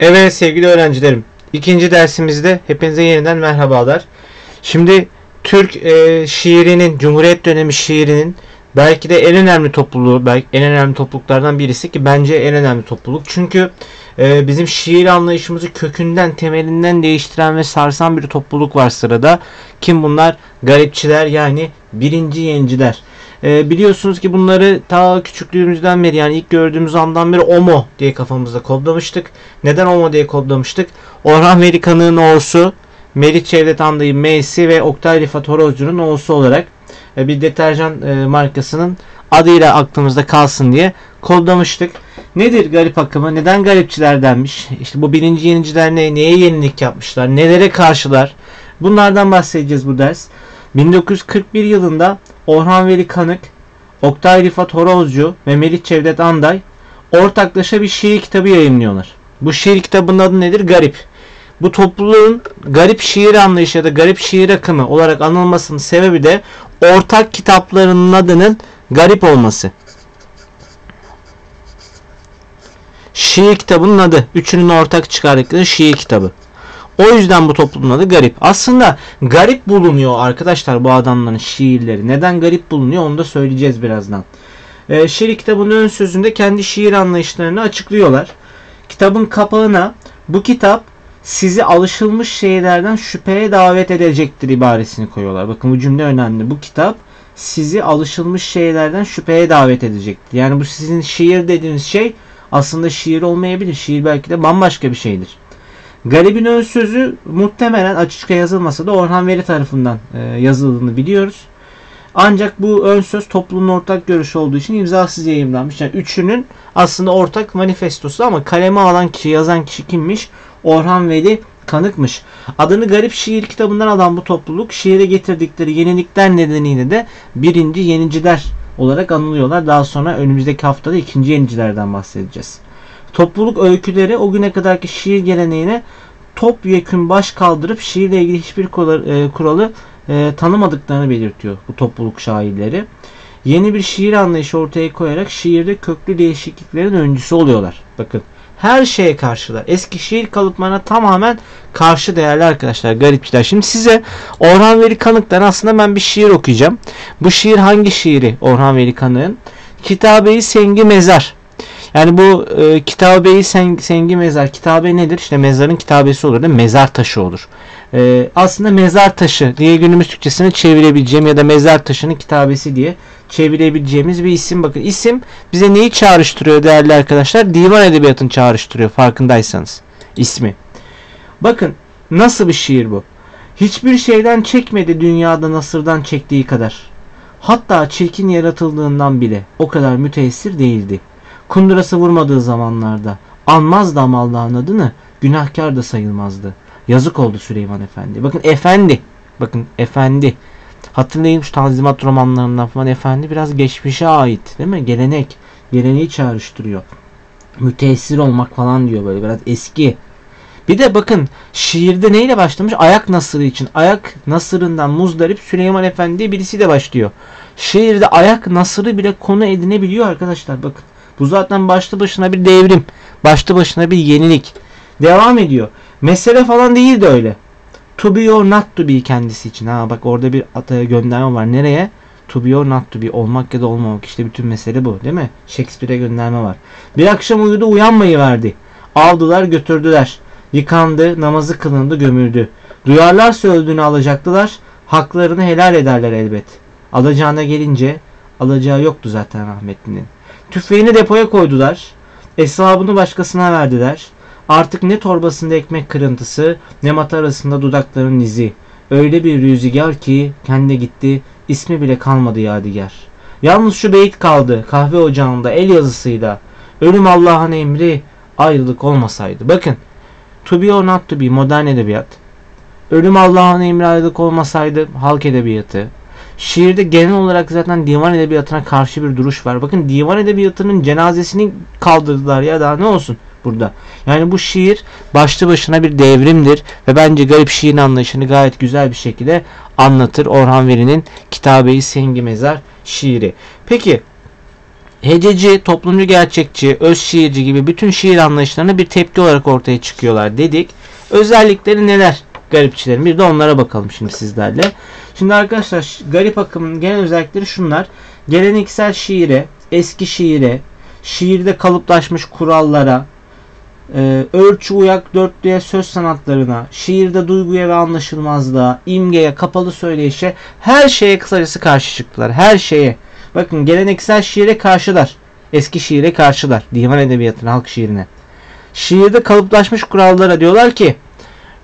Evet sevgili öğrencilerim. ikinci dersimizde hepinize yeniden merhabalar. Şimdi Türk e, şiirinin, Cumhuriyet dönemi şiirinin belki de en önemli topluluğu, belki en önemli topluluklardan birisi ki bence en önemli topluluk. Çünkü e, bizim şiir anlayışımızı kökünden, temelinden değiştiren ve sarsan bir topluluk var sırada. Kim bunlar? Garipçiler yani birinci yenciler. E, biliyorsunuz ki bunları ta küçüklüğümüzden beri yani ilk gördüğümüz andan beri Omo diye kafamızda kodlamıştık. Neden Omo diye kodlamıştık? Orhan Veli Kanık'ın O'su, Meriç Cevdet Anday'ın M'si ve Oktay Rifat Horozcu'nun O'su olarak e, bir deterjan e, markasının adıyla aklımızda kalsın diye kodlamıştık. Nedir garip akımı? Neden garipçiler denmiş? İşte bu birinci yeniciler ne, neye yenilik yapmışlar? Nelere karşılar? Bunlardan bahsedeceğiz bu ders. 1941 yılında Orhan Veli Kanık, Oktay Rifat Horozcu ve Melih Cevdet Anday ortaklaşa bir şiir kitabı yayınlıyorlar. Bu şiir kitabının adı nedir? Garip. Bu topluluğun garip şiir anlayışı ya da garip şiir akımı olarak anılmasının sebebi de ortak kitaplarının adının garip olması. Şiir kitabının adı. Üçünün ortak çıkardıkları şiir kitabı. O yüzden bu toplumun adı garip. Aslında garip bulunuyor arkadaşlar bu adamların şiirleri. Neden garip bulunuyor onu da söyleyeceğiz birazdan. Ee, şiir kitabının ön sözünde kendi şiir anlayışlarını açıklıyorlar. Kitabın kapağına bu kitap sizi alışılmış şeylerden şüpheye davet edecektir ibaresini koyuyorlar. Bakın bu cümle önemli. Bu kitap sizi alışılmış şeylerden şüpheye davet edecektir. Yani bu sizin şiir dediğiniz şey aslında şiir olmayabilir. Şiir belki de bambaşka bir şeydir. Garibin ön sözü muhtemelen açıkça yazılmasa da Orhan Veli tarafından e, yazıldığını biliyoruz. Ancak bu ön söz toplumun ortak görüşü olduğu için imzasız yayınlanmış. Yani üçünün aslında ortak manifestosu ama kaleme alan kişi, yazan kişi kimmiş? Orhan Veli Kanıkmış. Adını garip şiir kitabından alan bu topluluk şiire getirdikleri yenilikler nedeniyle de birinci yeniciler olarak anılıyorlar. Daha sonra önümüzdeki haftada ikinci yenicilerden bahsedeceğiz. Topluluk öyküleri o güne kadarki şiir geleneğine topyekün baş kaldırıp şiirle ilgili hiçbir e, kuralı e, tanımadıklarını belirtiyor bu topluluk şairleri. Yeni bir şiir anlayışı ortaya koyarak şiirde köklü değişikliklerin öncüsü oluyorlar. Bakın her şeye karşılar. Eski şiir kalıplarına tamamen karşı değerli arkadaşlar. Garipçiler. Şimdi size Orhan Veli Kanık'tan aslında ben bir şiir okuyacağım. Bu şiir hangi şiiri Orhan Veli Kanık'ın? Kitabe-i Sengi Mezar. Yani bu e, kitabe-i sen, sengi mezar. Kitabe nedir? İşte mezarın kitabesi olur değil mi? Mezar taşı olur. E, aslında mezar taşı diye günümüz Türkçesine çevirebileceğim ya da mezar taşının kitabesi diye çevirebileceğimiz bir isim. Bakın isim bize neyi çağrıştırıyor değerli arkadaşlar? Divan edebiyatını çağrıştırıyor farkındaysanız ismi. Bakın nasıl bir şiir bu? Hiçbir şeyden çekmedi dünyada Nasır'dan çektiği kadar. Hatta çirkin yaratıldığından bile o kadar müteessir değildi. Kundurası vurmadığı zamanlarda anmazdı ama Allah'ın adını günahkar da sayılmazdı. Yazık oldu Süleyman Efendi. Bakın efendi. Bakın efendi. Hatırlayın şu Tanzimat romanlarından falan efendi biraz geçmişe ait değil mi? Gelenek. Geleneği çağrıştırıyor. Müteessir olmak falan diyor böyle biraz eski. Bir de bakın şiirde neyle başlamış? Ayak nasırı için. Ayak nasırından muzdarip Süleyman Efendi birisi de başlıyor. Şiirde ayak nasırı bile konu edinebiliyor arkadaşlar bakın. Bu zaten başlı başına bir devrim. Başlı başına bir yenilik. Devam ediyor. Mesele falan değil de öyle. To be or not to be kendisi için. Ha bak orada bir ataya gönderme var. Nereye? To be or not to be. Olmak ya da olmamak. İşte bütün mesele bu değil mi? Shakespeare'e gönderme var. Bir akşam uyudu uyanmayı verdi. Aldılar götürdüler. Yıkandı, namazı kılındı, gömüldü. Duyarlarsa öldüğünü alacaktılar. Haklarını helal ederler elbet. Alacağına gelince alacağı yoktu zaten rahmetlinin. Tüfeğini depoya koydular. Hesabını başkasına verdiler. Artık ne torbasında ekmek kırıntısı ne matarasında dudakların izi. Öyle bir rüzgar ki kendi gitti ismi bile kalmadı yadigar. Yalnız şu beyit kaldı kahve ocağında el yazısıyla. Ölüm Allah'ın emri ayrılık olmasaydı. Bakın to be or not to be modern edebiyat. Ölüm Allah'ın emri ayrılık olmasaydı halk edebiyatı. Şiirde genel olarak zaten divan edebiyatına karşı bir duruş var. Bakın divan edebiyatının cenazesini kaldırdılar ya daha ne olsun burada. Yani bu şiir başlı başına bir devrimdir ve bence garip şiirin anlayışını gayet güzel bir şekilde anlatır Orhan Veli'nin Kitabe-i Sengi Mezar şiiri. Peki hececi, toplumcu gerçekçi, öz şiirci gibi bütün şiir anlayışlarına bir tepki olarak ortaya çıkıyorlar dedik. Özellikleri neler garipçilerin? Bir de onlara bakalım şimdi sizlerle. Şimdi arkadaşlar garip akımın genel özellikleri şunlar. Geleneksel şiire, eski şiire, şiirde kalıplaşmış kurallara, e, ölçü uyak dörtlüğe söz sanatlarına, şiirde duyguya ve anlaşılmazlığa, imgeye, kapalı söyleyişe, her şeye kısacası karşı çıktılar. Her şeye. Bakın geleneksel şiire karşılar. Eski şiire karşılar. Divan edebiyatına, halk şiirine. Şiirde kalıplaşmış kurallara diyorlar ki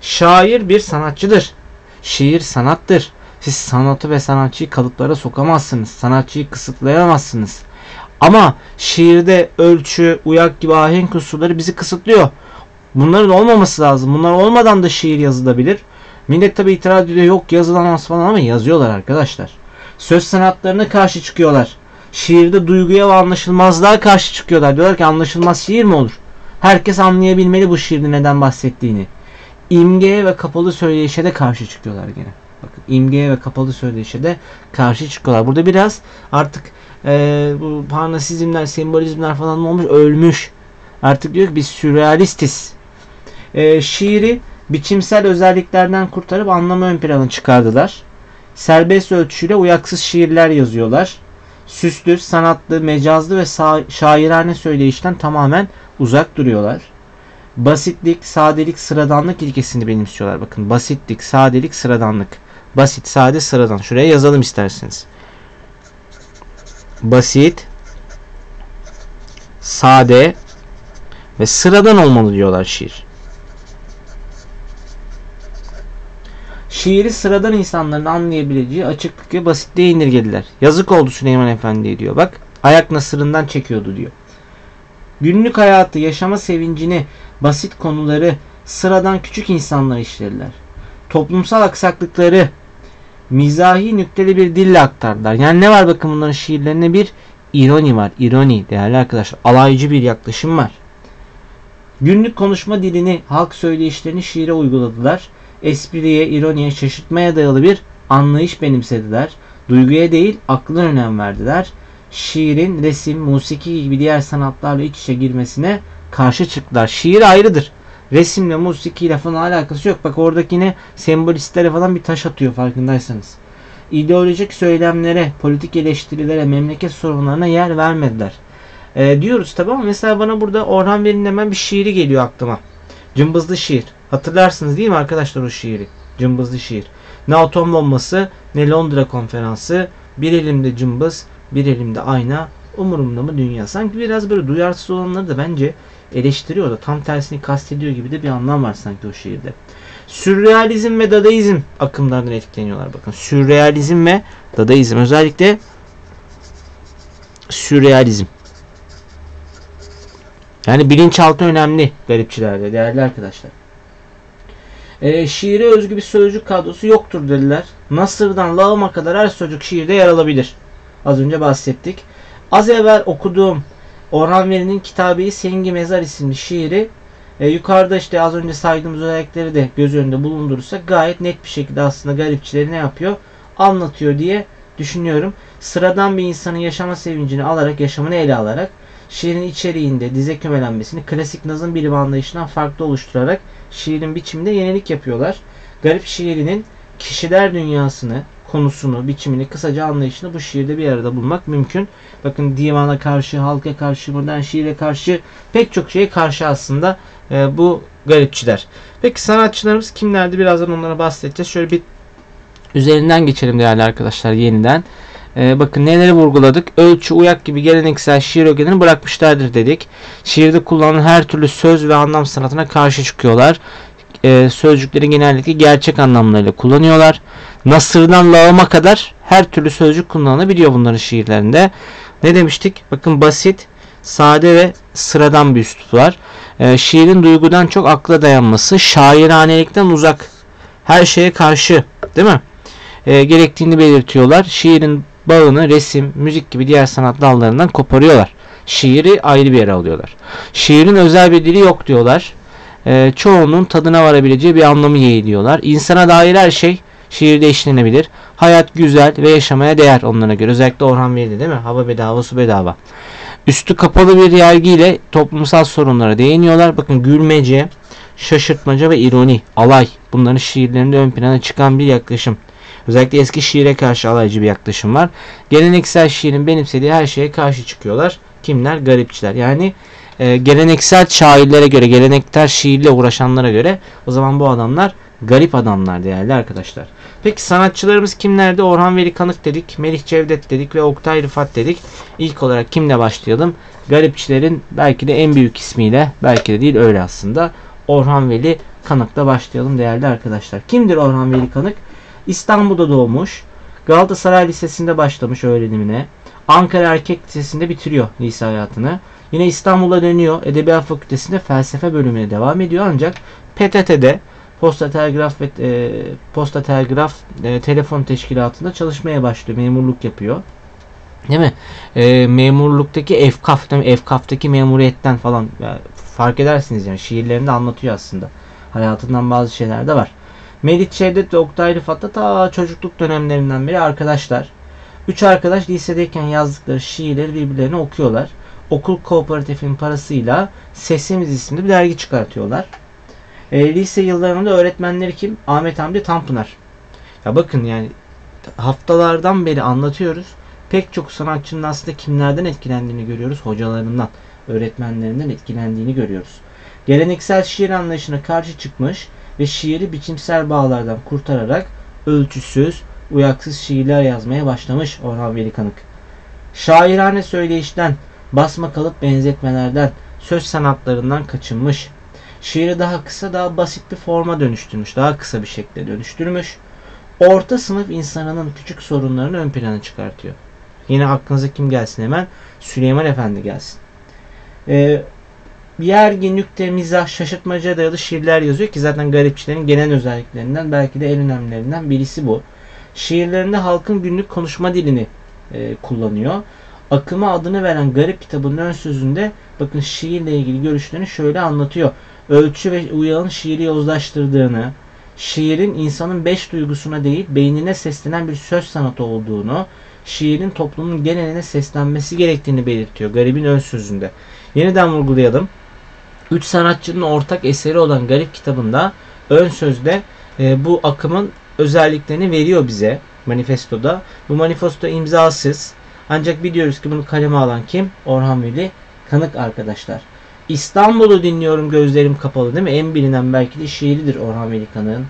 şair bir sanatçıdır. Şiir sanattır. Siz sanatı ve sanatçıyı kalıplara sokamazsınız. Sanatçıyı kısıtlayamazsınız. Ama şiirde ölçü, uyak gibi ahenk kusurları bizi kısıtlıyor. Bunların olmaması lazım. Bunlar olmadan da şiir yazılabilir. Millet tabi itiraz ediyor yok yazılamaz falan ama yazıyorlar arkadaşlar. Söz sanatlarına karşı çıkıyorlar. Şiirde duyguya ve anlaşılmazlığa karşı çıkıyorlar. Diyorlar ki anlaşılmaz şiir mi olur? Herkes anlayabilmeli bu şiirde neden bahsettiğini. İmgeye ve kapalı söyleyişe de karşı çıkıyorlar gene. Bakın imgeye ve kapalı söyleyişe de karşı çıkıyorlar. Burada biraz artık e, bu parnasizmler, sembolizmler falan olmuş, ölmüş. Artık diyor ki biz sürrealistiz. E, şiiri biçimsel özelliklerden kurtarıp anlamı ön plana çıkardılar. Serbest ölçüyle uyaksız şiirler yazıyorlar. Süslü, sanatlı, mecazlı ve şairane söyleyişten tamamen uzak duruyorlar. Basitlik, sadelik, sıradanlık ilkesini benimsiyorlar. Bakın basitlik, sadelik, sıradanlık. Basit, sade, sıradan. Şuraya yazalım isterseniz. Basit, sade ve sıradan olmalı diyorlar şiir. Şiiri sıradan insanların anlayabileceği açıklık ve basitliğe indirgediler. Yazık oldu Süleyman Efendi diyor. Bak ayak nasırından çekiyordu diyor. Günlük hayatı, yaşama sevincini, basit konuları sıradan küçük insanlar işlediler. Toplumsal aksaklıkları mizahi nükteli bir dille aktardılar. Yani ne var bakın bunların şiirlerinde bir ironi var. İroni değerli arkadaşlar. Alaycı bir yaklaşım var. Günlük konuşma dilini, halk söyleyişlerini şiire uyguladılar. Espriye, ironiye, şaşırtmaya dayalı bir anlayış benimsediler. Duyguya değil, aklına önem verdiler. Şiirin, resim, musiki gibi diğer sanatlarla iç içe girmesine karşı çıktılar. Şiir ayrıdır. Resimle, musikiyle falan alakası yok. Bak oradaki yine sembolistlere falan bir taş atıyor farkındaysanız. İdeolojik söylemlere, politik eleştirilere, memleket sorunlarına yer vermediler. E, diyoruz tabi ama mesela bana burada Orhan Veli'nin hemen bir şiiri geliyor aklıma. Cımbızlı şiir. Hatırlarsınız değil mi arkadaşlar o şiiri? Cımbızlı şiir. Ne atom bombası ne Londra konferansı. Bir elimde cımbız, bir elimde ayna. Umurumda mı dünya? Sanki biraz böyle duyarsız olanları da bence eleştiriyor da tam tersini kastediyor gibi de bir anlam var sanki o şiirde. Sürrealizm ve dadaizm akımlarından etkileniyorlar. Bakın sürrealizm ve dadaizm özellikle sürrealizm. Yani bilinçaltı önemli garipçilerde değerli arkadaşlar. E, şiire özgü bir sözcük kadrosu yoktur dediler. Nasır'dan lağıma kadar her sözcük şiirde yer alabilir. Az önce bahsettik. Az evvel okuduğum Orhan Veli'nin Kitabe-i Sengi Mezar isimli şiiri e, yukarıda işte az önce saydığımız özellikleri de göz önünde bulundurursak gayet net bir şekilde aslında garipçileri ne yapıyor? Anlatıyor diye düşünüyorum. Sıradan bir insanın yaşama sevincini alarak, yaşamını ele alarak şiirin içeriğinde dize kümelenmesini klasik nazım bilim anlayışından farklı oluşturarak şiirin biçiminde yenilik yapıyorlar. Garip şiirinin kişiler dünyasını, konusunu, biçimini, kısaca anlayışını bu şiirde bir arada bulmak mümkün. Bakın divana karşı, halka karşı, modern şiire karşı pek çok şeye karşı aslında e, bu garipçiler. Peki sanatçılarımız kimlerdi? Birazdan onlara bahsedeceğiz. Şöyle bir üzerinden geçelim değerli arkadaşlar yeniden. Ee, bakın neleri vurguladık? Ölçü, uyak gibi geleneksel şiir ögelerini bırakmışlardır dedik. Şiirde kullanılan her türlü söz ve anlam sanatına karşı çıkıyorlar. Ee, sözcükleri genellikle gerçek anlamlarıyla kullanıyorlar. Nasırdan lağıma kadar her türlü sözcük kullanılabiliyor bunların şiirlerinde. Ne demiştik? Bakın basit, sade ve sıradan bir üslup var. Ee, şiirin duygudan çok akla dayanması, şairanelikten uzak, her şeye karşı, değil mi? Ee, gerektiğini belirtiyorlar. Şiirin bağını resim, müzik gibi diğer sanat dallarından koparıyorlar. Şiiri ayrı bir yere alıyorlar. Şiirin özel bir dili yok diyorlar. E, çoğunun tadına varabileceği bir anlamı yeğliyorlar. İnsana dair her şey şiirde işlenebilir. Hayat güzel ve yaşamaya değer onlara göre. Özellikle Orhan Veli değil mi? Hava bedava, su bedava. Üstü kapalı bir yergiyle toplumsal sorunlara değiniyorlar. Bakın gülmece, şaşırtmaca ve ironi, alay bunların şiirlerinde ön plana çıkan bir yaklaşım. Özellikle eski şiire karşı alaycı bir yaklaşım var. Geleneksel şiirin benimsediği her şeye karşı çıkıyorlar. Kimler? Garipçiler. Yani e, geleneksel şairlere göre, geleneksel şiirle uğraşanlara göre o zaman bu adamlar garip adamlar değerli arkadaşlar. Peki sanatçılarımız kimlerdi? Orhan Veli Kanık dedik, Melih Cevdet dedik ve Oktay Rıfat dedik. İlk olarak kimle başlayalım? Garipçilerin belki de en büyük ismiyle, belki de değil öyle aslında. Orhan Veli Kanık'la başlayalım değerli arkadaşlar. Kimdir Orhan Veli Kanık? İstanbul'da doğmuş. Galatasaray Lisesi'nde başlamış öğrenimine. Ankara Erkek Lisesi'nde bitiriyor lise hayatını. Yine İstanbul'a dönüyor. Edebiyat Fakültesi'nde felsefe bölümüne devam ediyor ancak PTT'de Posta Telgraf ve e, Posta Telgraf e, Telefon Teşkilatı'nda çalışmaya başlıyor. Memurluk yapıyor. Değil mi? E, memurluktaki efkaf, değil efkaftaki memuriyetten falan yani fark edersiniz yani şiirlerinde anlatıyor aslında. Hayatından bazı şeyler de var. Melih Cevdet ve Oktay Rıfat da ta çocukluk dönemlerinden beri arkadaşlar. Üç arkadaş lisedeyken yazdıkları şiirleri birbirlerine okuyorlar. Okul kooperatifinin parasıyla Sesimiz isimli bir dergi çıkartıyorlar. E, lise yıllarında öğretmenleri kim? Ahmet Hamdi Tanpınar. Ya bakın yani haftalardan beri anlatıyoruz. Pek çok sanatçının aslında kimlerden etkilendiğini görüyoruz. Hocalarından, öğretmenlerinden etkilendiğini görüyoruz. Geleneksel şiir anlayışına karşı çıkmış ve şiiri biçimsel bağlardan kurtararak ölçüsüz, uyaksız şiirler yazmaya başlamış Orhan Veli Kanık. Şairane söyleyişten, basma kalıp benzetmelerden, söz sanatlarından kaçınmış. Şiiri daha kısa, daha basit bir forma dönüştürmüş, daha kısa bir şekilde dönüştürmüş. Orta sınıf insanının küçük sorunlarını ön plana çıkartıyor. Yine aklınıza kim gelsin hemen? Süleyman Efendi gelsin. Ee, yergi, nükte, mizah, şaşırtmaca dayalı şiirler yazıyor ki zaten garipçilerin genel özelliklerinden belki de en önemlilerinden birisi bu. Şiirlerinde halkın günlük konuşma dilini e, kullanıyor. Akıma adını veren Garip kitabının ön sözünde bakın şiirle ilgili görüşlerini şöyle anlatıyor. Ölçü ve uyağın şiiri yozlaştırdığını, şiirin insanın beş duygusuna değil beynine seslenen bir söz sanatı olduğunu, şiirin toplumun geneline seslenmesi gerektiğini belirtiyor Garip'in ön sözünde. Yeniden vurgulayalım. Üç sanatçının ortak eseri olan Garip kitabında ön sözde e, bu akımın özelliklerini veriyor bize manifestoda. Bu manifesto imzasız. Ancak biliyoruz ki bunu kaleme alan kim? Orhan Veli Kanık arkadaşlar. İstanbul'u dinliyorum gözlerim kapalı değil mi? En bilinen belki de şiiridir Orhan Veli Kanık'ın.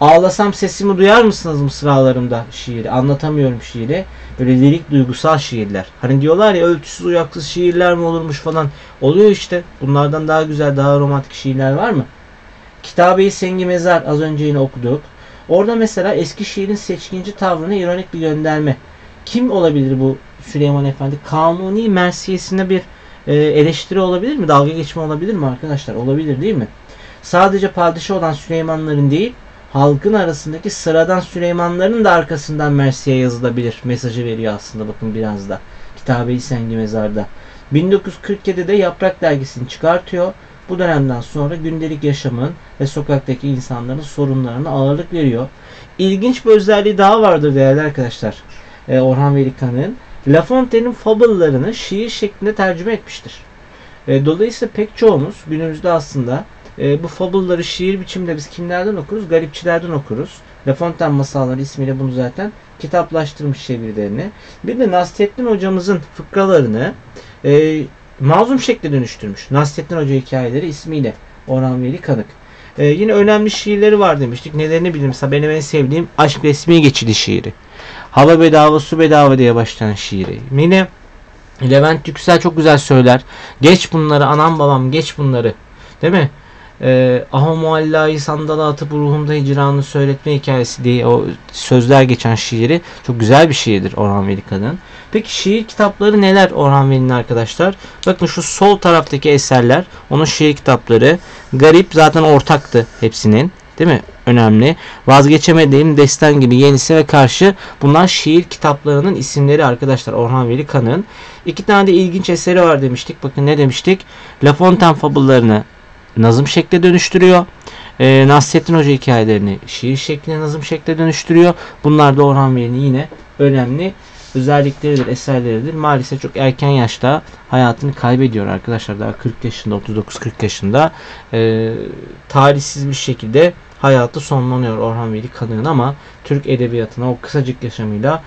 Ağlasam sesimi duyar mısınız mısralarımda şiiri? Anlatamıyorum şiiri. Böyle lirik duygusal şiirler. Hani diyorlar ya ölçüsüz uyaksız şiirler mi olurmuş falan. Oluyor işte. Bunlardan daha güzel, daha romantik şiirler var mı? Kitabe-i Sengi Mezar az önce yine okuduk. Orada mesela eski şiirin seçkinci tavrına ironik bir gönderme. Kim olabilir bu Süleyman Efendi? Kanuni mersiyesine bir e, eleştiri olabilir mi? Dalga geçme olabilir mi arkadaşlar? Olabilir değil mi? Sadece padişah olan Süleymanların değil, halkın arasındaki sıradan Süleymanların da arkasından Mersi'ye yazılabilir mesajı veriyor aslında bakın biraz da. Kitabe-i Sengi Mezar'da. 1947'de Yaprak Dergisi'ni çıkartıyor. Bu dönemden sonra gündelik yaşamın ve sokaktaki insanların sorunlarına ağırlık veriyor. İlginç bir özelliği daha vardır değerli arkadaşlar. Ee, Orhan Veli Kanık'ın. La Fontaine'in fabıllarını şiir şeklinde tercüme etmiştir. E, dolayısıyla pek çoğumuz günümüzde aslında e, bu fabılları şiir biçiminde biz kimlerden okuruz? Garipçilerden okuruz. La Fontaine masalları ismiyle bunu zaten kitaplaştırmış çevirilerini. Bir de Nasrettin hocamızın fıkralarını e, mazlum şekle dönüştürmüş. Nasrettin Hoca hikayeleri ismiyle Orhan Veli Kanık. E, yine önemli şiirleri var demiştik. Nelerini bileyim. Mesela benim en sevdiğim Aşk Resmi Geçidi şiiri. Hava bedava su bedava diye başlayan şiiri. Yine Levent Yüksel çok güzel söyler. Geç bunları anam babam geç bunları. Değil mi? Ee, Aha muallayı sandala atıp ruhumda hicranı söyletme hikayesi diye o sözler geçen şiiri çok güzel bir şiirdir Orhan Velikan'ın. Peki şiir kitapları neler Orhan Veli'nin arkadaşlar? Bakın şu sol taraftaki eserler onun şiir kitapları. Garip zaten ortaktı hepsinin. Değil mi? Önemli. Vazgeçemediğim destan gibi yenisi ve karşı bunlar şiir kitaplarının isimleri arkadaşlar Orhan Veli Kanık'ın. İki tane de ilginç eseri var demiştik. Bakın ne demiştik? La Fontaine fabullarını nazım şekle dönüştürüyor. Ee, Nasrettin Hoca hikayelerini şiir şekline nazım şekle dönüştürüyor. Bunlar da Orhan Veli'nin yine önemli özellikleridir, eserleridir. Maalesef çok erken yaşta hayatını kaybediyor arkadaşlar. Daha 40 yaşında, 39-40 yaşında e, talihsiz bir şekilde hayatı sonlanıyor Orhan Veli Kanık'ın ama Türk edebiyatına o kısacık yaşamıyla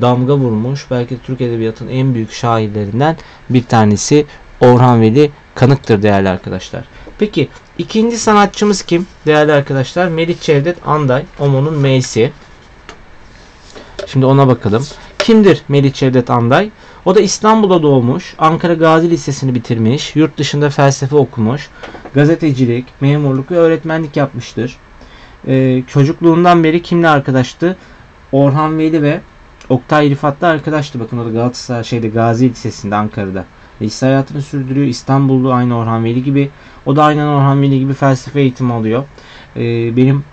damga vurmuş. Belki de Türk edebiyatının en büyük şairlerinden bir tanesi Orhan Veli Kanık'tır değerli arkadaşlar. Peki ikinci sanatçımız kim? Değerli arkadaşlar Melih Cevdet Anday. Omo'nun M'si. Şimdi ona bakalım. Kimdir Melih Cevdet Anday? O da İstanbul'da doğmuş. Ankara Gazi Lisesi'ni bitirmiş. Yurt dışında felsefe okumuş. Gazetecilik, memurluk ve öğretmenlik yapmıştır. Ee, çocukluğundan beri kimle arkadaştı? Orhan Veli ve Oktay Rifat'la arkadaştı. Bakın o da Galatasaray şeyde Gazi Lisesi'nde Ankara'da. Lise hayatını sürdürüyor. İstanbullu aynı Orhan Veli gibi. O da aynen Orhan Veli gibi felsefe eğitimi alıyor. Ee, benim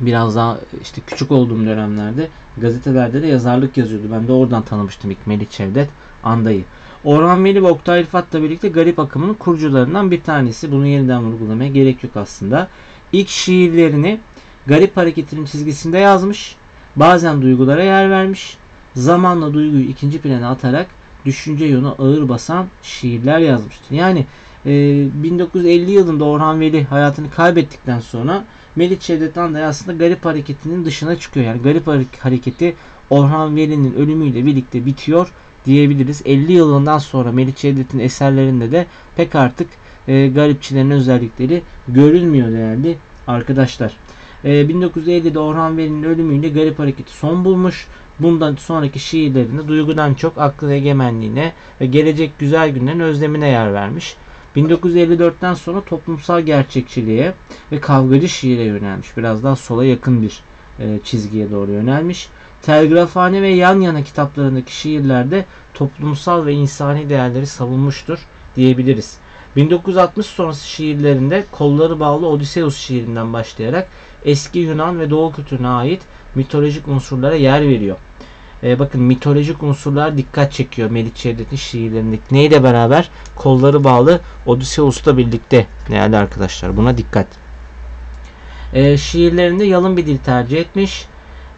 biraz daha işte küçük olduğum dönemlerde gazetelerde de yazarlık yazıyordu. Ben de oradan tanımıştım ilk Melih Cevdet Anday'ı. Orhan Veli ve Oktay Rıfat'la birlikte garip akımının kurucularından bir tanesi. Bunu yeniden vurgulamaya gerek yok aslında. İlk şiirlerini garip hareketinin çizgisinde yazmış. Bazen duygulara yer vermiş. Zamanla duyguyu ikinci plana atarak düşünce yolu ağır basan şiirler yazmıştır. Yani e, 1950 yılında Orhan Veli hayatını kaybettikten sonra Melih Cevdet Anday aslında garip hareketinin dışına çıkıyor. Yani garip hareketi Orhan Veli'nin ölümüyle birlikte bitiyor diyebiliriz. 50 yılından sonra Melih Cevdet'in eserlerinde de pek artık e, garipçilerin özellikleri görülmüyor değerli arkadaşlar. E, 1950'de Orhan Veli'nin ölümüyle garip hareketi son bulmuş. Bundan sonraki şiirlerinde duygudan çok aklın egemenliğine ve gelecek güzel günlerin özlemine yer vermiş. 1954'ten sonra toplumsal gerçekçiliğe ve kavgacı şiire yönelmiş. Biraz daha sola yakın bir e, çizgiye doğru yönelmiş. Telgrafhane ve yan yana kitaplarındaki şiirlerde toplumsal ve insani değerleri savunmuştur diyebiliriz. 1960 sonrası şiirlerinde kolları bağlı Odysseus şiirinden başlayarak eski Yunan ve Doğu kültürüne ait mitolojik unsurlara yer veriyor. Ee, bakın mitolojik unsurlar dikkat çekiyor Melih Cevdet'in şiirlerindeki. Neyle beraber? Kolları bağlı Odysseus'la birlikte değerli arkadaşlar. Buna dikkat. Ee, şiirlerinde yalın bir dil tercih etmiş.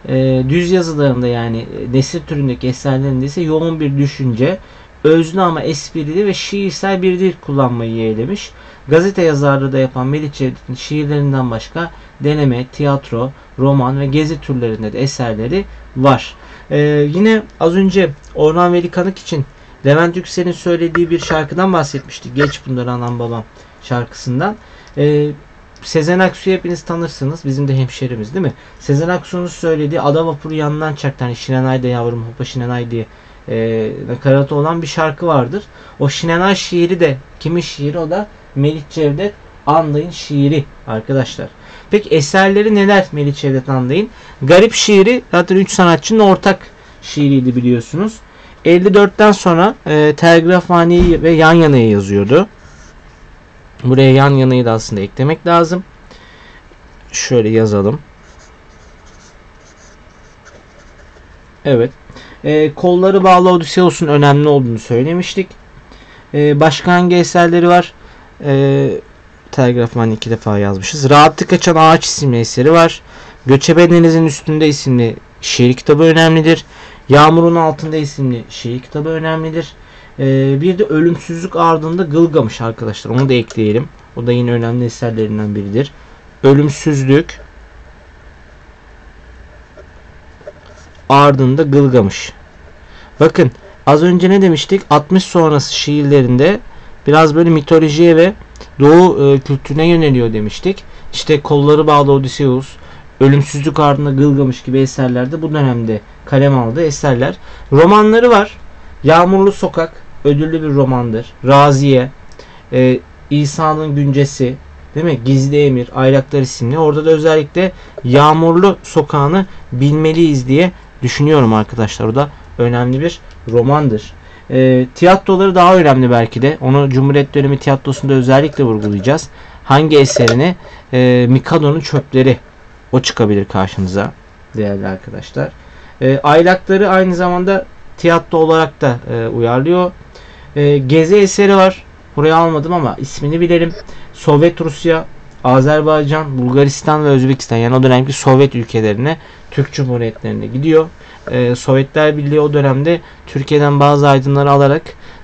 Ee, düz yazılarında yani nesir türündeki eserlerinde ise yoğun bir düşünce, özlü ama esprili ve şiirsel bir dil kullanmayı yeğlemiş. Gazete yazarlığı da yapan Melih Cevdet'in şiirlerinden başka deneme, tiyatro, roman ve gezi türlerinde de eserleri var. Ee, yine az önce Orhan Veli Kanık için Levent Yüksel'in söylediği bir şarkıdan bahsetmiştik. Geç bunları anam babam şarkısından. Ee, Sezen Aksu'yu hepiniz tanırsınız. Bizim de hemşerimiz değil mi? Sezen Aksu'nun söylediği Ada Vapuru yanından çaktı. Hani Şinanay yavrum hopa Şinanay diye e, nakaratı olan bir şarkı vardır. O Şinanay şiiri de kimin şiiri? O da Melih Cevdet Anday'ın şiiri arkadaşlar. Peki eserleri neler Melih Cevdet Anday'ın? Garip şiiri zaten 3 sanatçının ortak şiiriydi biliyorsunuz. 54'ten sonra e, telgrafhaneyi ve yan yanayı yazıyordu. Buraya yan yanayı da aslında eklemek lazım. Şöyle yazalım. Evet. E, kolları bağlı Odysseus'un önemli olduğunu söylemiştik. E, başka hangi eserleri var? E, Telgrafman iki defa yazmışız. Rahatlık Açan Ağaç isimli eseri var. Göçebe Denizin Üstünde isimli şiir kitabı önemlidir. Yağmurun Altında isimli şiir kitabı önemlidir. Ee, bir de Ölümsüzlük Ardında Gılgamış arkadaşlar. Onu da ekleyelim. O da yine önemli eserlerinden biridir. Ölümsüzlük Ardında Gılgamış. Bakın az önce ne demiştik? 60 sonrası şiirlerinde biraz böyle mitolojiye ve Doğu e, kültürüne yöneliyor demiştik. İşte kolları bağlı Odysseus, ölümsüzlük ardında Gılgamış gibi eserlerde bu dönemde kalem aldığı eserler. Romanları var. Yağmurlu Sokak ödüllü bir romandır. Raziye, e, İsa'nın Güncesi, değil mi? Gizli Emir, Aylaklar isimli. Orada da özellikle Yağmurlu Sokağı'nı bilmeliyiz diye düşünüyorum arkadaşlar. O da önemli bir romandır. E, tiyatroları daha önemli belki de. Onu Cumhuriyet dönemi tiyatrosunda özellikle vurgulayacağız. Hangi eserini? E, Mikado'nun çöpleri. O çıkabilir karşınıza değerli arkadaşlar. E, aylakları aynı zamanda tiyatro olarak da e, uyarlıyor. E, Gezi eseri var. Buraya almadım ama ismini bilelim. Sovyet Rusya, Azerbaycan, Bulgaristan ve Özbekistan yani o dönemki Sovyet ülkelerine, Türk Cumhuriyetlerine gidiyor. e, Sovyetler Birliği o dönemde Türkiye'den bazı aydınları alarak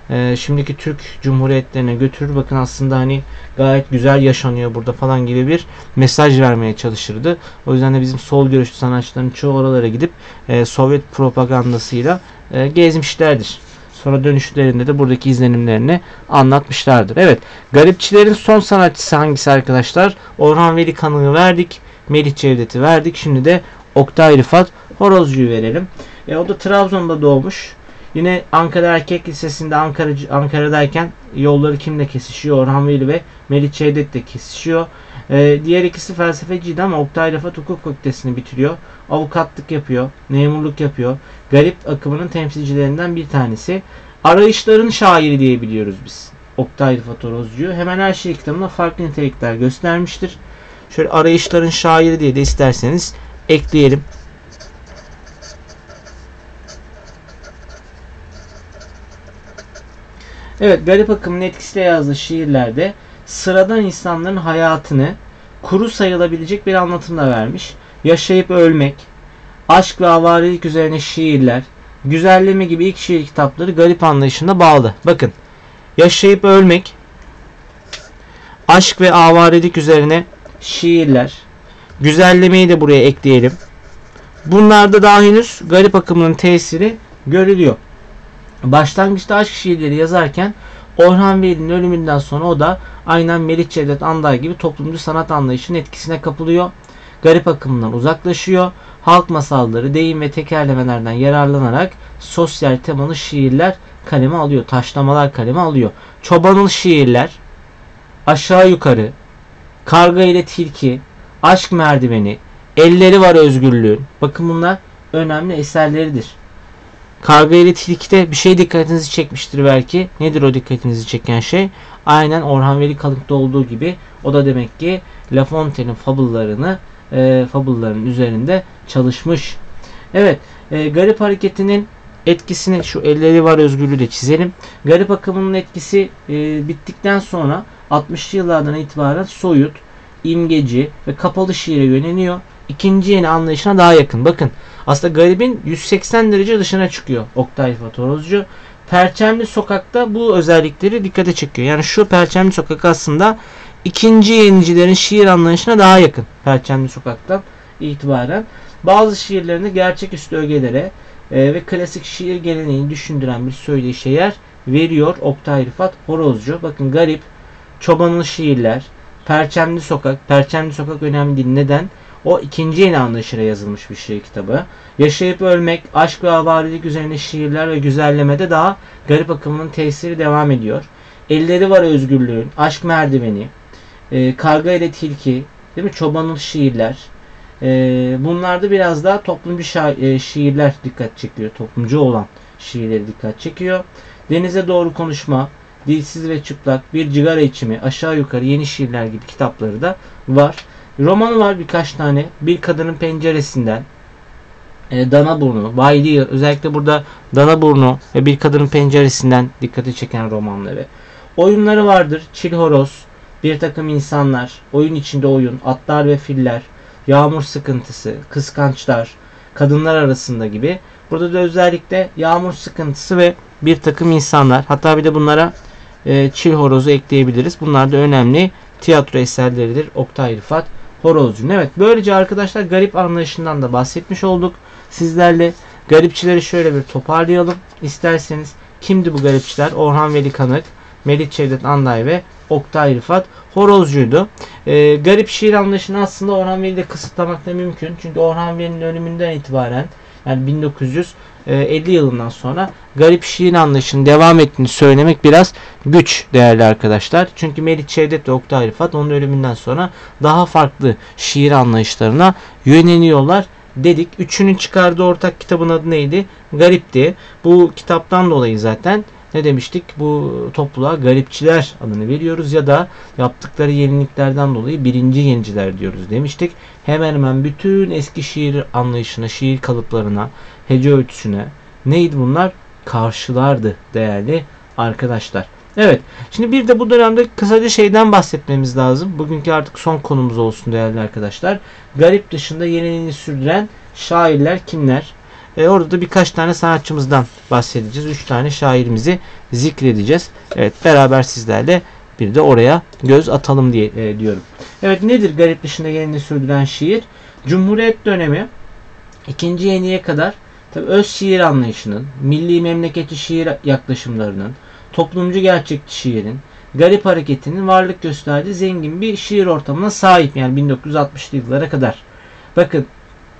e, şimdiki Türk Cumhuriyetlerine götürür. Bakın aslında hani gayet güzel yaşanıyor burada falan gibi bir mesaj vermeye çalışırdı. O yüzden de bizim sol görüşlü sanatçıların çoğu oralara gidip e, Sovyet propagandasıyla e, gezmişlerdir. Sonra dönüşlerinde de buradaki izlenimlerini anlatmışlardır. Evet, garipçilerin son sanatçısı hangisi arkadaşlar? Orhan Veli Kanığı verdik. Melih Cevdet'i verdik. Şimdi de Oktay Rıfat Horozcu'yu verelim. E, o da Trabzon'da doğmuş. Yine Ankara Erkek Lisesi'nde Ankara, Ankara'dayken yolları kimle kesişiyor? Orhan Veli ve Melih Cevdet de kesişiyor. Ee, diğer ikisi felsefeciydi ama Oktay Rafat hukuk fakültesini bitiriyor. Avukatlık yapıyor. Memurluk yapıyor. Garip akımının temsilcilerinden bir tanesi. Arayışların şairi diyebiliyoruz biz. Oktay Rıfat Orozcu'yu. Hemen her şey kitabında farklı nitelikler göstermiştir. Şöyle arayışların şairi diye de isterseniz ekleyelim. Evet, garip akımın etkisiyle yazdığı şiirlerde sıradan insanların hayatını kuru sayılabilecek bir anlatımla vermiş. Yaşayıp ölmek, aşk ve avarilik üzerine şiirler, güzelleme gibi ilk şiir kitapları garip anlayışına bağlı. Bakın, yaşayıp ölmek, aşk ve avarilik üzerine şiirler, güzellemeyi de buraya ekleyelim. Bunlarda daha henüz garip akımının tesiri görülüyor. Başlangıçta aşk şiirleri yazarken Orhan Veli'nin ölümünden sonra o da aynen Melih Cevdet Anday gibi toplumcu sanat anlayışının etkisine kapılıyor. Garip akımından uzaklaşıyor. Halk masalları, deyim ve tekerlemelerden yararlanarak sosyal temalı şiirler kaleme alıyor. Taşlamalar kaleme alıyor. Çobanıl şiirler, aşağı yukarı, karga ile tilki, aşk merdiveni, elleri var özgürlüğün. Bakın bunlar önemli eserleridir. Karga ile bir şey dikkatinizi çekmiştir belki. Nedir o dikkatinizi çeken şey? Aynen Orhan Veli Kalık'ta olduğu gibi o da demek ki La Fontaine'in fabullarını e, fabulların üzerinde çalışmış. Evet, e, garip hareketinin etkisini şu elleri var özgürlüğü de çizelim. Garip akımının etkisi e, bittikten sonra 60'lı yıllardan itibaren soyut, imgeci ve kapalı şiire yöneliyor. İkinci yeni anlayışına daha yakın. Bakın aslında garibin 180 derece dışına çıkıyor Oktay Fatorozcu. Perçemli Sokak'ta bu özellikleri dikkate çekiyor. Yani şu Perçemli Sokak aslında ikinci yenicilerin şiir anlayışına daha yakın. Perçemli Sokak'tan itibaren. Bazı şiirlerinde gerçeküstü ögelere e, ve klasik şiir geleneğini düşündüren bir söyleyişe yer veriyor Oktay Rıfat Horozcu. Bakın garip, çobanın şiirler, Perçemli Sokak. Perçemli Sokak önemli değil. Neden? O ikinci yeni anlayışıyla yazılmış bir şiir kitabı. Yaşayıp ölmek, aşk ve avarilik üzerine şiirler ve güzellemede daha garip akımının tesiri devam ediyor. Elleri var özgürlüğün, aşk merdiveni, e, karga ile tilki, değil mi? Çobanın şiirler. E, bunlarda biraz daha toplumcu şa- e, şiirler dikkat çekiyor. Toplumcu olan şiirleri dikkat çekiyor. Denize doğru konuşma, dilsiz ve çıplak, bir cigara içimi, aşağı yukarı yeni şiirler gibi kitapları da var. Romanı var birkaç tane. Bir kadının penceresinden. E, Dana Burnu, Wiley özellikle burada Dana Burnu ve bir kadının penceresinden dikkati çeken romanları. Oyunları vardır. Çil Horoz, Bir takım insanlar, oyun içinde oyun, atlar ve filler, yağmur sıkıntısı, kıskançlar, kadınlar arasında gibi. Burada da özellikle yağmur sıkıntısı ve bir takım insanlar. Hatta bir de bunlara e, Çil Horoz'u ekleyebiliriz. Bunlar da önemli tiyatro eserleridir. Oktay Rıfat horozcunun. Evet böylece arkadaşlar garip anlayışından da bahsetmiş olduk. Sizlerle garipçileri şöyle bir toparlayalım. İsterseniz kimdi bu garipçiler? Orhan Veli Kanık, Melih Cevdet Anday ve Oktay Rıfat horozcuydu. Ee, garip şiir anlayışını aslında Orhan Veli'de kısıtlamak da mümkün. Çünkü Orhan Veli'nin ölümünden itibaren yani 1950 yılından sonra garip şiir anlayışının devam ettiğini söylemek biraz güç değerli arkadaşlar. Çünkü Melih Cevdet ve Oktay Rıfat onun ölümünden sonra daha farklı şiir anlayışlarına yöneliyorlar dedik. Üçünün çıkardığı ortak kitabın adı neydi? Garipti. Bu kitaptan dolayı zaten ne demiştik? Bu topluluğa garipçiler adını veriyoruz ya da yaptıkları yeniliklerden dolayı birinci yeniciler diyoruz demiştik. Hemen hemen bütün eski şiir anlayışına, şiir kalıplarına, hece ölçüsüne neydi bunlar? Karşılardı değerli arkadaşlar. Evet. Şimdi bir de bu dönemde kısaca şeyden bahsetmemiz lazım. Bugünkü artık son konumuz olsun değerli arkadaşlar. Garip dışında yeniliğini sürdüren şairler kimler? E, orada da birkaç tane sanatçımızdan bahsedeceğiz. Üç tane şairimizi zikredeceğiz. Evet beraber sizlerle bir de oraya göz atalım diye e, diyorum. Evet nedir garip dışında gelini sürdüren şiir? Cumhuriyet dönemi ikinci yeniye kadar tabi öz şiir anlayışının, milli memleketçi şiir yaklaşımlarının, toplumcu gerçekçi şiirin, garip hareketinin varlık gösterdiği zengin bir şiir ortamına sahip yani 1960'lı yıllara kadar. Bakın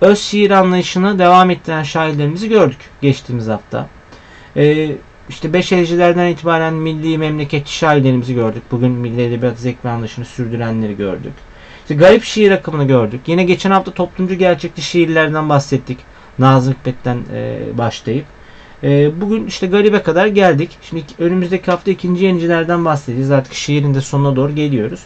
öz şiir anlayışını devam ettiren şairlerimizi gördük geçtiğimiz hafta. Ee, işte Beşericilerden itibaren milli memleketçi şairlerimizi gördük. Bugün milli edebiyat zevk ve anlayışını sürdürenleri gördük. İşte garip şiir akımını gördük. Yine geçen hafta toplumcu gerçekçi şiirlerden bahsettik. Nazım Hikmet'ten e, başlayıp. E, bugün işte garibe kadar geldik. Şimdi önümüzdeki hafta ikinci yenicilerden bahsedeceğiz. Artık şiirin de sonuna doğru geliyoruz.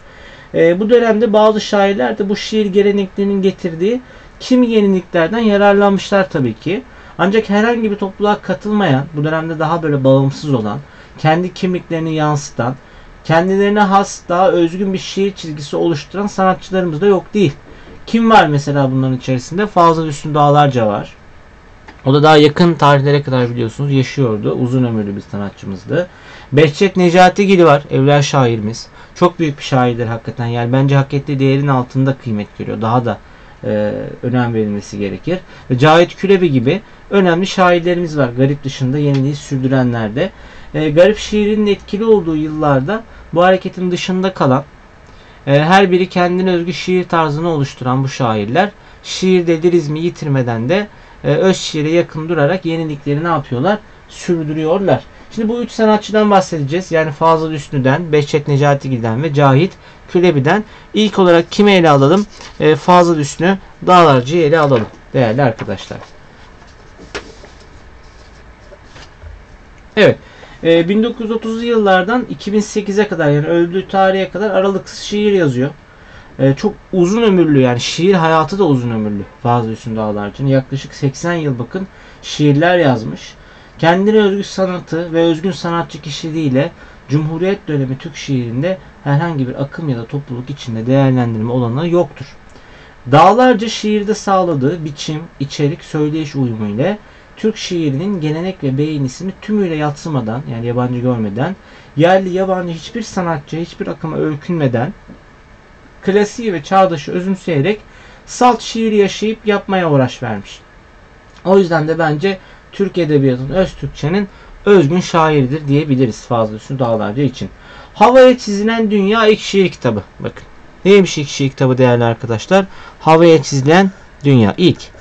E, bu dönemde bazı şairler de bu şiir geleneklerinin getirdiği kimi yeniliklerden yararlanmışlar tabii ki. Ancak herhangi bir topluluğa katılmayan, bu dönemde daha böyle bağımsız olan, kendi kimliklerini yansıtan, kendilerine has, daha özgün bir şiir çizgisi oluşturan sanatçılarımız da yok değil. Kim var mesela bunların içerisinde? Fazıl Hüsnü Dağlarca var. O da daha yakın tarihlere kadar biliyorsunuz yaşıyordu. Uzun ömürlü bir sanatçımızdı. Behçet Necatigil var. Evliya şairimiz. Çok büyük bir şairdir hakikaten. Yani bence hak ettiği değerin altında kıymet görüyor. Daha da e, önem verilmesi gerekir. Ve Cahit Külebi gibi önemli şairlerimiz var. Garip dışında yeniliği sürdürenlerde. E, garip şiirinin etkili olduğu yıllarda bu hareketin dışında kalan her biri kendine özgü şiir tarzını oluşturan bu şairler şiirde lirizmi yitirmeden de e, öz şiire yakın durarak yenilikleri ne yapıyorlar? Sürdürüyorlar. Şimdi bu üç sanatçıdan bahsedeceğiz. Yani Fazıl Üstü'den, Behçet Necatigil'den ve Cahit Külebi'den. İlk olarak kimi ele alalım? E, Fazıl Üstü Dağlarcı'yı ele alalım değerli arkadaşlar. Evet. E, 1930'lu yıllardan 2008'e kadar yani öldüğü tarihe kadar aralıksız şiir yazıyor. E, çok uzun ömürlü yani şiir hayatı da uzun ömürlü Fazıl Hüsnü Dağlarcı'nın. Yaklaşık 80 yıl bakın şiirler yazmış. Kendine özgü sanatı ve özgün sanatçı kişiliğiyle Cumhuriyet dönemi Türk şiirinde herhangi bir akım ya da topluluk içinde değerlendirme olanağı yoktur. Dağlarca şiirde sağladığı biçim, içerik, söyleyiş uyumu ile Türk şiirinin gelenek ve beğenisini tümüyle yatsımadan yani yabancı görmeden, yerli yabancı hiçbir sanatçı, hiçbir akıma öykünmeden, klasiği ve çağdaşı özümseyerek salt şiir yaşayıp yapmaya uğraş vermiş. O yüzden de bence Türk Edebiyatı'nın öz Türkçenin özgün şairidir diyebiliriz Fazıl Hüsnü Dağlarca için. Havaya çizilen Dünya ilk şiir kitabı. Bakın. Neymiş ilk şiir kitabı değerli arkadaşlar? Havaya çizilen Dünya ilk.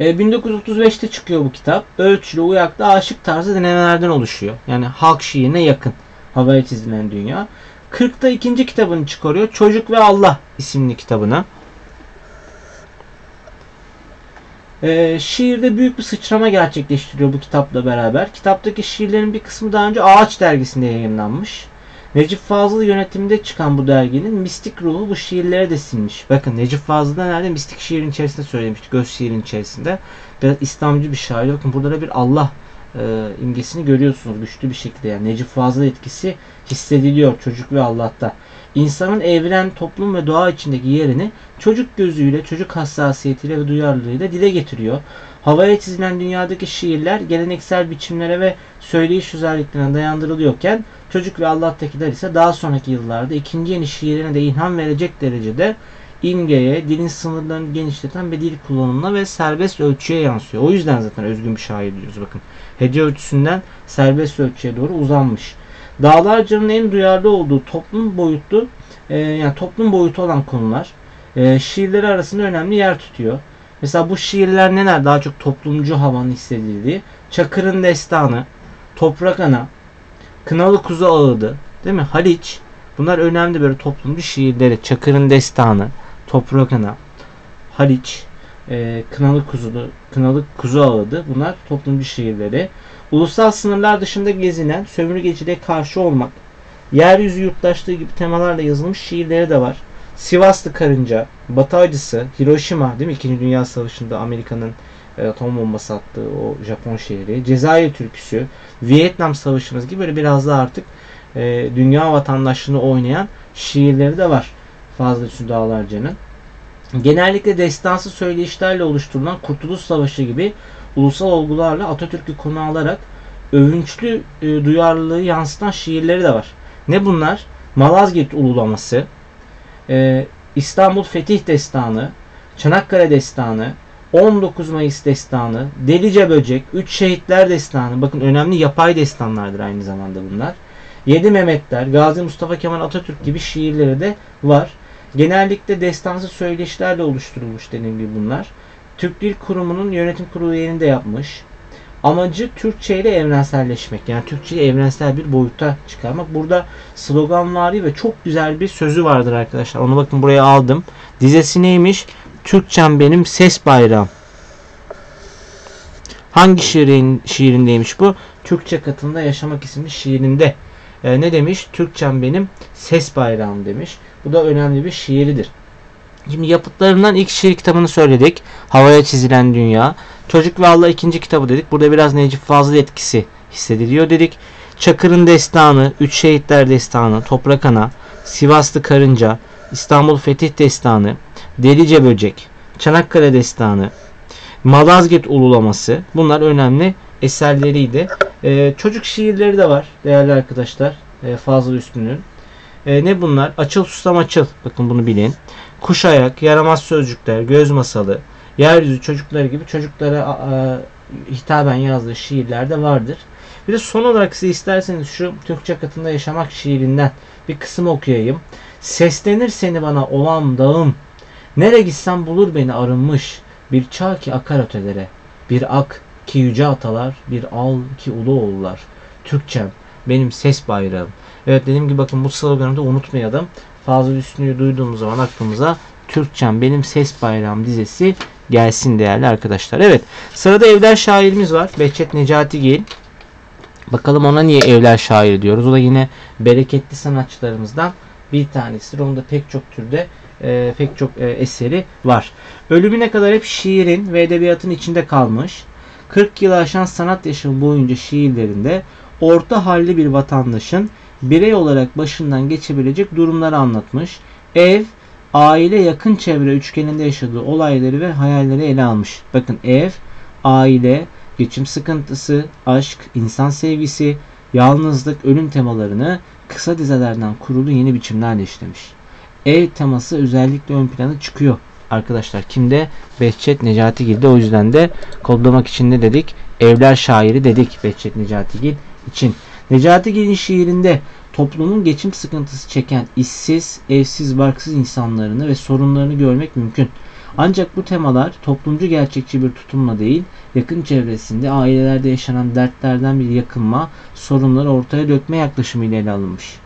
E, 1935'te çıkıyor bu kitap. Ölçülü, uyaklı, aşık tarzı denemelerden oluşuyor. Yani halk şiirine yakın. Havaya çizilen Dünya. 40'ta ikinci kitabını çıkarıyor. Çocuk ve Allah isimli kitabına. E, şiirde büyük bir sıçrama gerçekleştiriyor bu kitapla beraber. Kitaptaki şiirlerin bir kısmı daha önce Ağaç dergisinde yayınlanmış. Necip Fazıl yönetiminde çıkan bu derginin mistik ruhu bu şiirlere de sinmiş. Bakın Necip Fazıl da nerede? Mistik şiirin içerisinde söylemiştik. Göz şiirin içerisinde. Biraz İslamcı bir şair. Bakın burada da bir Allah e, imgesini görüyorsunuz güçlü bir şekilde. Yani Necip Fazıl etkisi hissediliyor çocuk ve Allah'ta. İnsanın evren, toplum ve doğa içindeki yerini çocuk gözüyle, çocuk hassasiyetiyle ve duyarlılığıyla dile getiriyor. Havaya çizilen dünyadaki şiirler geleneksel biçimlere ve söyleyiş özelliklerine dayandırılıyorken çocuk ve Allah'takiler ise daha sonraki yıllarda ikinci yeni şiirine de ilham verecek derecede imgeye, dilin sınırlarını genişleten bir dil kullanımına ve serbest ölçüye yansıyor. O yüzden zaten özgün bir şair diyoruz bakın. Hece ölçüsünden serbest ölçüye doğru uzanmış. Dağlarca'nın en duyarlı olduğu toplum boyutlu e, yani toplum boyutu olan konular e, şiirleri arasında önemli yer tutuyor. Mesela bu şiirler neler? Daha çok toplumcu havanın hissedildiği. Çakır'ın Destanı, Toprak Ana, Kınalı Kuzu Ağıdı, değil mi? Haliç. Bunlar önemli böyle toplumcu şiirleri. Çakır'ın Destanı, Toprak Ana, Haliç, e, Kınalı Kuzu, Kınalı Kuzu Ağıdı. Bunlar toplumcu şiirleri. Ulusal sınırlar dışında gezinen, sömürgeciliğe karşı olmak, yeryüzü yurttaşlığı gibi temalarla yazılmış şiirleri de var. Sivaslı Karınca, Batı Acısı, Hiroşima değil mi? İkinci Dünya Savaşı'nda Amerika'nın e, atom bombası attığı o Japon şehri, Cezayir türküsü, Vietnam Savaşımız gibi böyle biraz da artık e, dünya vatandaşlığını oynayan şiirleri de var Fazıl Dağlarca'nın. Genellikle destansı söyleyişlerle oluşturulan Kurtuluş Savaşı gibi ulusal olgularla Atatürk'ü konu alarak övünçlü e, duyarlılığı yansıtan şiirleri de var. Ne bunlar? Malazgirt Ululaması, e, İstanbul Fetih Destanı, Çanakkale Destanı, 19 Mayıs Destanı, Delice Böcek, Üç Şehitler Destanı. Bakın önemli yapay destanlardır aynı zamanda bunlar. Yedi Mehmetler, Gazi Mustafa Kemal Atatürk gibi şiirleri de var. Genellikle destansı söyleşilerle oluşturulmuş dediğim bunlar. Türk Dil Kurumu'nun yönetim kurulu yerinde yapmış. Amacı Türkçe ile evrenselleşmek. Yani Türkçeyi evrensel bir boyuta çıkarmak. Burada sloganvari ve çok güzel bir sözü vardır arkadaşlar. Onu bakın buraya aldım. Dizesi neymiş? Türkçem benim ses bayrağım. Hangi şiirin, şiirindeymiş bu? Türkçe katında yaşamak isimli şiirinde. E, ne demiş? Türkçem benim ses bayrağım demiş. Bu da önemli bir şiiridir. Şimdi yapıtlarından ilk şiir kitabını söyledik. Havaya çizilen dünya. Çocuk ve Allah ikinci kitabı dedik. Burada biraz Necip Fazıl etkisi hissediliyor dedik. Çakır'ın destanı, Üç Şehitler destanı, Toprak Ana, Sivaslı Karınca, İstanbul Fetih destanı, Delice Böcek, Çanakkale destanı, Malazgirt ululaması bunlar önemli eserleriydi. Ee, çocuk şiirleri de var değerli arkadaşlar. Ee, Fazıl Üstün'ün. Ee, ne bunlar? Açıl susam açıl. Bakın bunu bilin. Kuş ayak, yaramaz sözcükler, göz masalı, yeryüzü çocukları gibi çocuklara a, hitaben yazdığı şiirler de vardır. Bir de son olarak size isterseniz şu Türkçe katında yaşamak şiirinden bir kısım okuyayım. Seslenir seni bana olam dağım. Nere gitsem bulur beni arınmış. Bir çağ ki akar ötelere. Bir ak ki yüce atalar. Bir al ki ulu oğullar. Türkçem benim ses bayrağım. Evet dediğim gibi bakın bu sloganı da unutmayalım. Fazıl Üstün'ü duyduğumuz zaman aklımıza Türkçem benim ses bayrağım dizesi gelsin değerli arkadaşlar. Evet sırada evler şairimiz var. Behçet Necatigil. Bakalım ona niye evler şairi diyoruz. O da yine bereketli sanatçılarımızdan bir tanesidir. Onun da pek çok türde e, pek çok e, eseri var. Ölümüne kadar hep şiirin ve edebiyatın içinde kalmış. 40 yılı aşan sanat yaşamı boyunca şiirlerinde orta halli bir vatandaşın birey olarak başından geçebilecek durumları anlatmış. Ev, aile yakın çevre üçgeninde yaşadığı olayları ve hayalleri ele almış. Bakın ev, aile, geçim sıkıntısı, aşk, insan sevgisi, yalnızlık, ölüm temalarını kısa dizelerden kurulu yeni biçimlerle işlemiş. Ev teması özellikle ön plana çıkıyor arkadaşlar. Kimde? Behçet Necatigil'de. O yüzden de kodlamak için ne dedik? Evler şairi dedik Behçet Necatigil için. Necatigil'in şiirinde toplumun geçim sıkıntısı çeken işsiz, evsiz, barksız insanlarını ve sorunlarını görmek mümkün. Ancak bu temalar toplumcu gerçekçi bir tutumla değil, yakın çevresinde ailelerde yaşanan dertlerden bir yakınma, sorunları ortaya dökme yaklaşımıyla ele alınmış.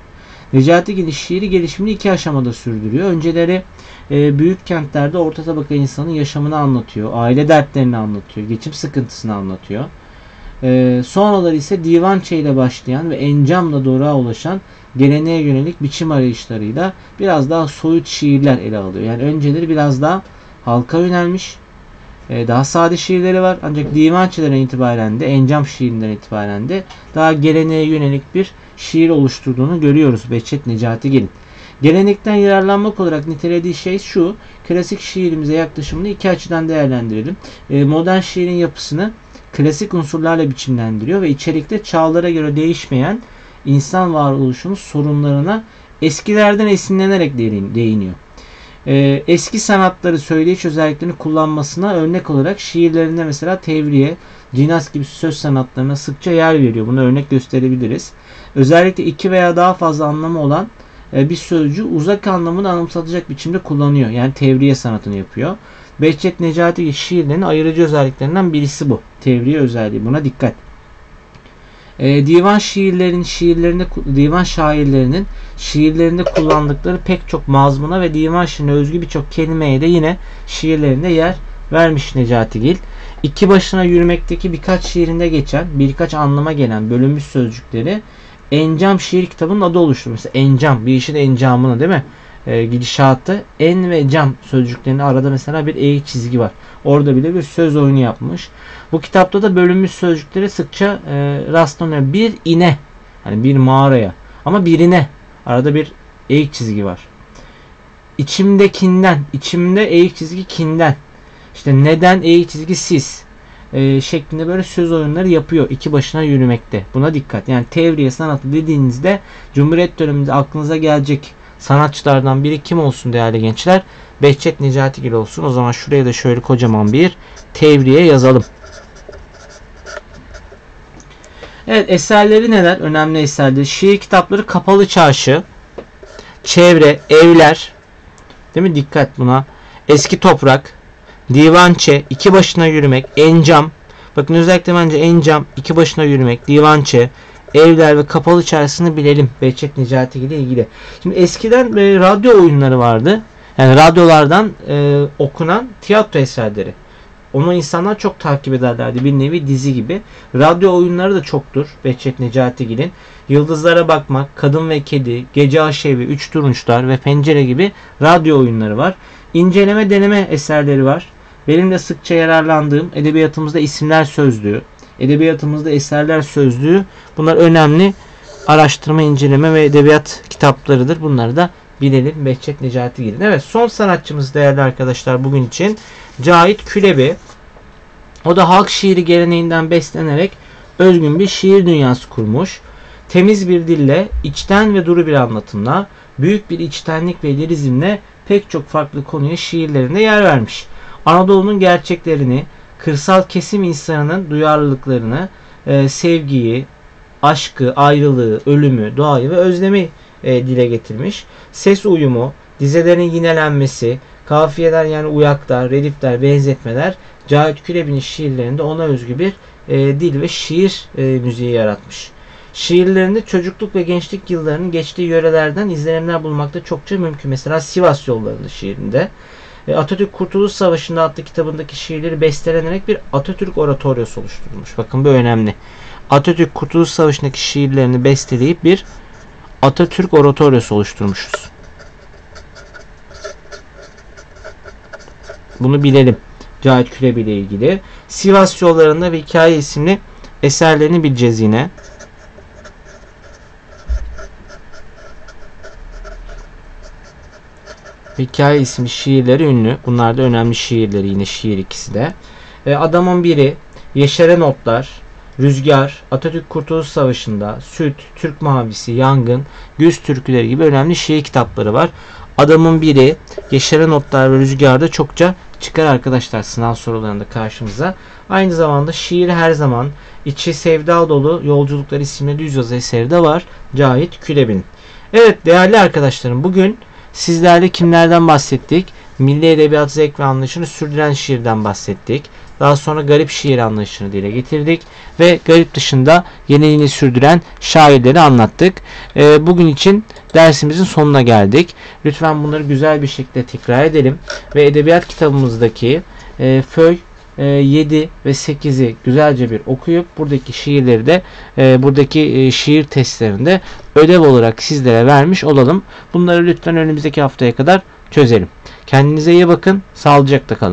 Necati Geniş şiiri gelişimini iki aşamada sürdürüyor. Önceleri e, büyük kentlerde orta tabaka insanın yaşamını anlatıyor, aile dertlerini anlatıyor, geçim sıkıntısını anlatıyor. E, sonraları ise divançe ile başlayan ve encamla doğruğa ulaşan geleneğe yönelik biçim arayışlarıyla biraz daha soyut şiirler ele alıyor. Yani önceleri biraz daha halka yönelmiş, daha sade şiirleri var. Ancak divançeden itibaren de, encam şiirinden itibaren de daha geleneğe yönelik bir şiir oluşturduğunu görüyoruz Behçet Necatigil'in. Gelenekten yararlanmak olarak nitelediği şey şu, klasik şiirimize yaklaşımını iki açıdan değerlendirelim. E, modern şiirin yapısını klasik unsurlarla biçimlendiriyor ve içerikte çağlara göre değişmeyen insan varoluşunun sorunlarına eskilerden esinlenerek değiniyor. Ee, eski sanatları söyleyiş özelliklerini kullanmasına örnek olarak şiirlerinde mesela tevriye, cinas gibi söz sanatlarına sıkça yer veriyor. Buna örnek gösterebiliriz. Özellikle iki veya daha fazla anlamı olan e, bir sözcüğü uzak anlamını anımsatacak biçimde kullanıyor. Yani tevriye sanatını yapıyor. Behçet Necati şiirlerinin ayırıcı özelliklerinden birisi bu. Tevriye özelliği. Buna dikkat. E, divan şiirlerin şiirlerinde divan şairlerinin şiirlerinde kullandıkları pek çok mazmuna ve divan şiirine özgü birçok kelimeye de yine şiirlerinde yer vermiş Necatigil. İki başına yürümekteki birkaç şiirinde geçen, birkaç anlama gelen bölünmüş sözcükleri Encam şiir kitabının adı oluşturmuş. Encam, bir işin encamını değil mi? E, gidişatı en ve cam sözcüklerinin arada mesela bir eğik çizgi var. Orada bile bir söz oyunu yapmış. Bu kitapta da bölünmüş sözcüklere sıkça e, rastlanıyor. Bir ine, hani bir mağaraya ama birine arada bir eğik çizgi var. içimdekinden, içimde eğik çizgi kinden, işte neden eğik çizgi siz e, şeklinde böyle söz oyunları yapıyor. iki başına yürümekte. Buna dikkat. Yani tevriye sanatı dediğinizde Cumhuriyet döneminde aklınıza gelecek sanatçılardan biri kim olsun değerli gençler? Behçet Necatigil olsun. O zaman şuraya da şöyle kocaman bir tevriye yazalım. Evet eserleri neler? Önemli eserleri. Şiir kitapları Kapalı Çarşı, Çevre, Evler, değil mi? Dikkat buna. Eski Toprak, Divançe, iki başına yürümek, Encam. Bakın özellikle bence Encam, iki başına yürümek, Divançe, Evler ve Kapalı Çarşısını bilelim. Behçet Necati ile ilgili. Şimdi eskiden e, radyo oyunları vardı. Yani radyolardan e, okunan tiyatro eserleri. Onu insanlar çok takip ederlerdi. Bir nevi dizi gibi. Radyo oyunları da çoktur. Behçet Necatigil'in. Yıldızlara Bakmak, Kadın ve Kedi, Gece Aşevi, Üç Turunçlar ve Pencere gibi radyo oyunları var. İnceleme deneme eserleri var. Benim de sıkça yararlandığım edebiyatımızda isimler sözlüğü, edebiyatımızda eserler sözlüğü bunlar önemli araştırma, inceleme ve edebiyat kitaplarıdır. Bunları da bilelim Behçet Necatigil'in. Evet son sanatçımız değerli arkadaşlar bugün için Cahit Külebi. O da halk şiiri geleneğinden beslenerek özgün bir şiir dünyası kurmuş. Temiz bir dille, içten ve duru bir anlatımla, büyük bir içtenlik ve lirizmle pek çok farklı konuya şiirlerinde yer vermiş. Anadolu'nun gerçeklerini, kırsal kesim insanının duyarlılıklarını, e, sevgiyi, aşkı, ayrılığı, ölümü, doğayı ve özlemi e, dile getirmiş. Ses uyumu, dizelerin yinelenmesi, kafiyeler yani uyaklar, redifler, benzetmeler Cahit Külebi'nin şiirlerinde ona özgü bir e, dil ve şiir e, müziği yaratmış. Şiirlerinde çocukluk ve gençlik yıllarının geçtiği yörelerden izlenimler bulmakta çokça mümkün. Mesela Sivas yollarında şiirinde. E, Atatürk Kurtuluş Savaşı'nda adlı kitabındaki şiirleri bestelenerek bir Atatürk oratoryosu oluşturulmuş. Bakın bu önemli. Atatürk Kurtuluş Savaşı'ndaki şiirlerini besteleyip bir Atatürk oratoryosu oluşturmuşuz. Bunu bilelim. Cahit Külebi ile ilgili. Sivas yollarında ve hikaye isimli eserlerini bileceğiz yine. Hikaye isimli şiirleri ünlü. Bunlar da önemli şiirleri yine şiir ikisi de. E, adamın biri Yeşeren Otlar, Rüzgar, Atatürk Kurtuluş Savaşı'nda, Süt, Türk Mavisi, Yangın, Güz Türküleri gibi önemli şiir kitapları var. Adamın biri Yeşeren Otlar ve Rüzgar'da çokça çıkar arkadaşlar sınav sorularında karşımıza. Aynı zamanda şiir her zaman içi sevda dolu yolculuklar isimli düz yazı eseri de var. Cahit Külebi'nin. Evet değerli arkadaşlarım bugün sizlerle kimlerden bahsettik? Milli edebiyat zevk ve anlayışını sürdüren şiirden bahsettik. Daha sonra garip şiir anlayışını dile getirdik. Ve garip dışında yeniliğini sürdüren şairleri anlattık. E, bugün için dersimizin sonuna geldik. Lütfen bunları güzel bir şekilde tekrar edelim. Ve edebiyat kitabımızdaki e, föy 7 e, ve 8'i güzelce bir okuyup buradaki şiirleri de e, buradaki e, şiir testlerinde ödev olarak sizlere vermiş olalım. Bunları lütfen önümüzdeki haftaya kadar çözelim. Kendinize iyi bakın. Sağlıcakla kalın.